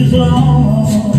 is long.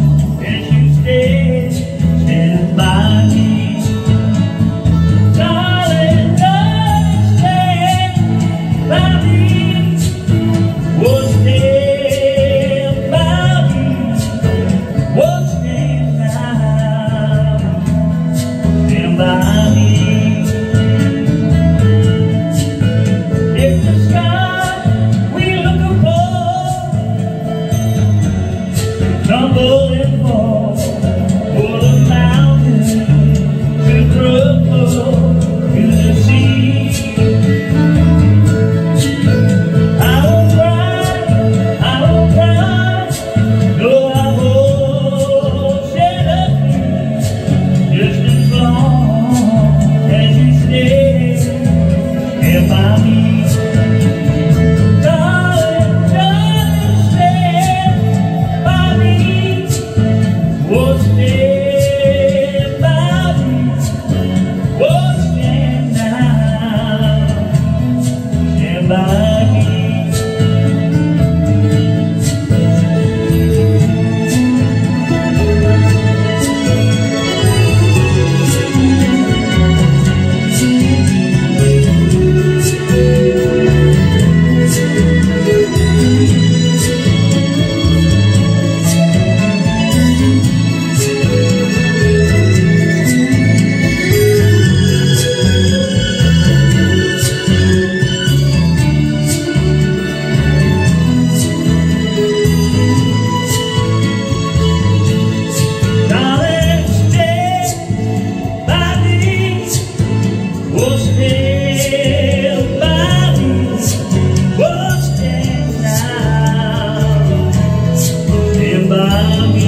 para.